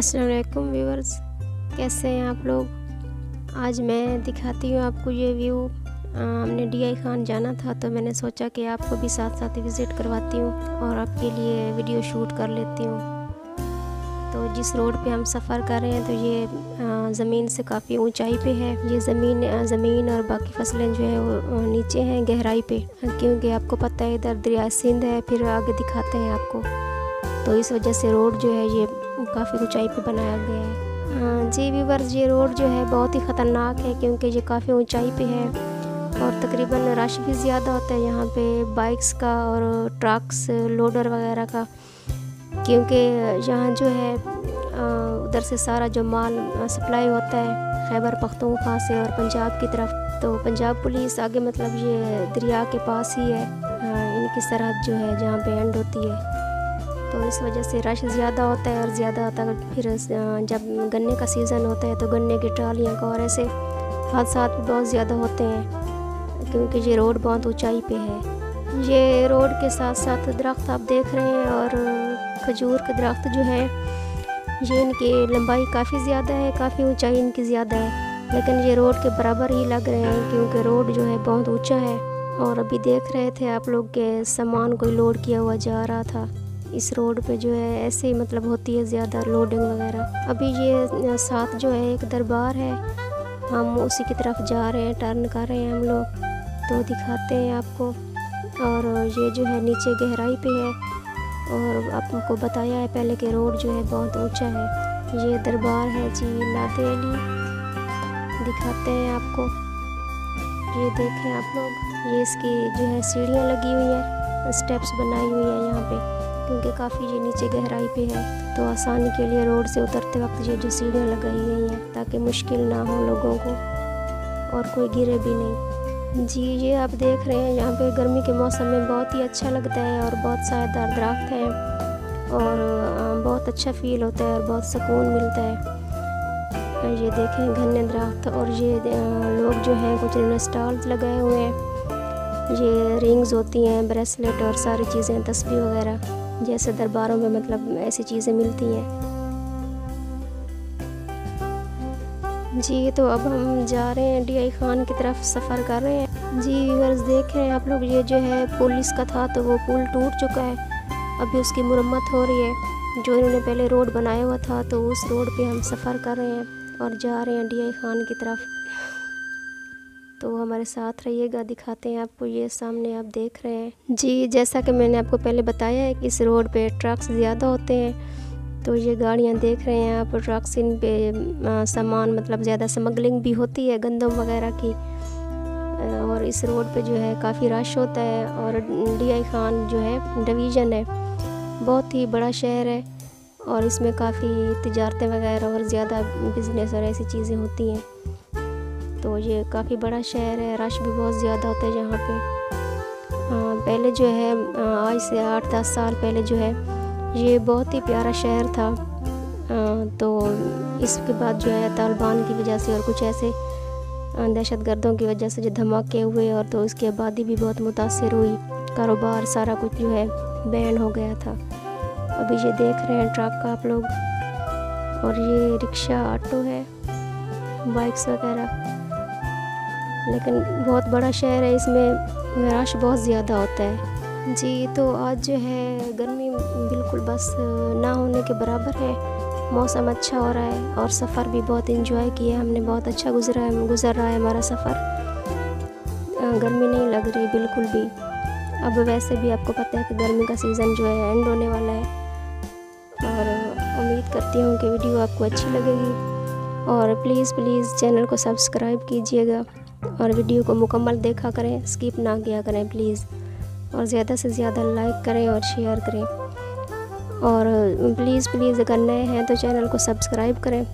असलकुम व्यूवर्स कैसे हैं आप लोग? आज मैं दिखाती हूँ आपको ये व्यू। हमने डी आई खान जाना था तो मैंने सोचा कि आपको भी साथ साथ विज़िट करवाती हूँ और आपके लिए वीडियो शूट कर लेती हूँ। तो जिस रोड पे हम सफ़र कर रहे हैं तो ये ज़मीन से काफ़ी ऊंचाई पे है। ये ज़मीन ज़मीन और बाकी फ़सलें जो है, वो नीचे हैं, गहराई पे। क्योंकि आपको पता है, इधर दरिया सिंध है, फिर आगे दिखाते हैं आपको। तो इस वजह से रोड जो है ये काफ़ी ऊंचाई पे बनाया गया है। जी वीवर्स ये रोड जो है बहुत ही ख़तरनाक है क्योंकि ये काफ़ी ऊंचाई पे है और तकरीबन रश भी ज़्यादा होता है यहाँ पे बाइक्स का और ट्रक्स, लोडर वगैरह का। क्योंकि यहाँ जो है उधर से सारा जो माल सप्लाई होता है खैबर पख्तूनख्वा से और पंजाब की तरफ़ तो पंजाब पुलिस आगे मतलब ये दरिया के पास ही है। इनकी सरहद जो है जहाँ पे एंड होती है। तो इस वजह से रश ज़्यादा होता है और ज़्यादा होता है फिर जब गन्ने का सीज़न होता है तो गन्ने की ट्रालियाँ का और ऐसे हादसा भी बहुत ज़्यादा होते हैं, क्योंकि ये रोड बहुत ऊंचाई पे है। ये रोड के साथ साथ दरख्त आप देख रहे हैं और खजूर के दरख्त जो है, ये इनकी लंबाई काफ़ी ज़्यादा है, काफ़ी ऊंचाई इनकी ज़्यादा है, लेकिन ये रोड के बराबर ही लग रहे हैं क्योंकि रोड जो है बहुत ऊँचा है। और अभी देख रहे थे आप लोग के सामान कोई लोड किया हुआ जा रहा था। इस रोड पे जो है ऐसे ही मतलब होती है ज़्यादा लोडिंग वगैरह। अभी ये साथ जो है एक दरबार है। हम उसी की तरफ़ जा रहे हैं टर्न कर रहे हैं हम लोग। तो दिखाते हैं आपको। और ये जो है नीचे गहराई पे है। और आपको बताया है पहले कि रोड जो है बहुत ऊँचा है। ये दरबार है जी नादे अली दिखाते हैं आपको। ये देखें आप लोग। ये इसकी जो है सीढ़ियाँ लगी हुई है। स्टेप्स बनाई हुई है यहाँ पे। क्योंकि काफ़ी ये नीचे गहराई पे है तो आसानी के लिए रोड से उतरते वक्त ये जो सीढ़ियाँ लगाई गई हैं, ताकि मुश्किल ना हो लोगों को, और कोई गिरे भी नहीं। जी, ये आप देख रहे हैं, यहाँ पे गर्मी के मौसम में बहुत ही अच्छा लगता है, और बहुत सारेदार दरख्त हैं, और बहुत अच्छा फील होता है, और बहुत सुकून मिलता है। ये देखें घने दरख्त, और ये लोग जो हैं, कुछ इन्होंने स्टॉल्स लगाए हुए हैं। ये रिंग्स होती हैं ब्रेसलेट और सारी चीज़ें, तस्वीर वगैरह। जैसे दरबारों में मतलब ऐसी चीज़ें मिलती हैं। जी तो अब हम जा रहे हैं डी आई खान की तरफ़ सफ़र कर रहे हैं। जी व्यूवर्स देख रहे हैं आप लोग, ये जो है पुलिस का था तो वो पुल टूट चुका है। अभी उसकी मुरम्मत हो रही है। जो इन्होंने पहले रोड बनाया हुआ था तो उस रोड पे हम सफ़र कर रहे हैं और जा रहे हैं डी आई खान की तरफ़। तो हमारे साथ रहिएगा, दिखाते हैं आपको ये सामने आप देख रहे हैं। जी, जैसा कि मैंने आपको पहले बताया है कि इस रोड पे ट्रक्स ज़्यादा होते हैं तो ये गाड़ियाँ देख रहे हैं आप ट्रक्स इन पे सामान मतलब ज़्यादा स्मगलिंग भी होती है, गंदम वगैरह की। और इस रोड पे जो है काफ़ी रश होता है, और डी आई खान जो है डिवीज़न है, बहुत ही बड़ा शहर है, और इसमें काफ़ी तजारतें वगैरह और ज़्यादा बिज़नेस और ऐसी चीज़ें होती हैं। तो ये काफ़ी बड़ा शहर है, रश भी बहुत ज़्यादा होता है यहाँ पे। पहले जो है आज से आठ दस साल पहले जो है, ये बहुत ही प्यारा शहर था। तो इसके बाद जो है, तालिबान की वजह से और कुछ ऐसे दहशत गर्दों की वजह से जो धमाके हुए और तो उसकी आबादी भी बहुत मुतासर हुई। कारोबार सारा कुछ जो है, बैन हो गया था। अभी ये देख रहे हैं ट्रक का आप लोग। और ये रिक्शा, ऑटो है, बाइक्स वगैरह। लेकिन बहुत बड़ा शहर है, इसमें रश बहुत ज़्यादा होता है। जी तो आज जो है गर्मी बिल्कुल बस ना होने के बराबर है। मौसम अच्छा हो रहा है और सफ़र भी बहुत इन्जॉय किया हमने बहुत अच्छा गुजरा है गुजर रहा है हमारा सफ़र। गर्मी नहीं लग रही बिल्कुल भी। अब वैसे भी आपको पता है कि गर्मी का सीज़न जो है एंड होने वाला है। और उम्मीद करती हूँ कि वीडियो आपको अच्छी लगेगी। और प्लीज़ प्लीज़ चैनल को सब्सक्राइब कीजिएगा। और वीडियो को मुकम्मल देखा करें, स्किप ना किया करें प्लीज़ और ज़्यादा से ज़्यादा लाइक करें और शेयर करें। और प्लीज़ प्लीज़ अगर नए हैं तो चैनल को सब्सक्राइब करें,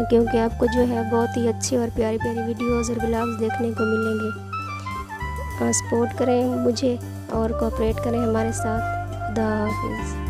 क्योंकि आपको जो है बहुत ही अच्छी और प्यारी प्यारी वीडियोज़ और ब्लॉग्स देखने को मिलेंगे। सपोर्ट करें मुझे और कोऑपरेट करें हमारे साथ। खुदा हाफिज़।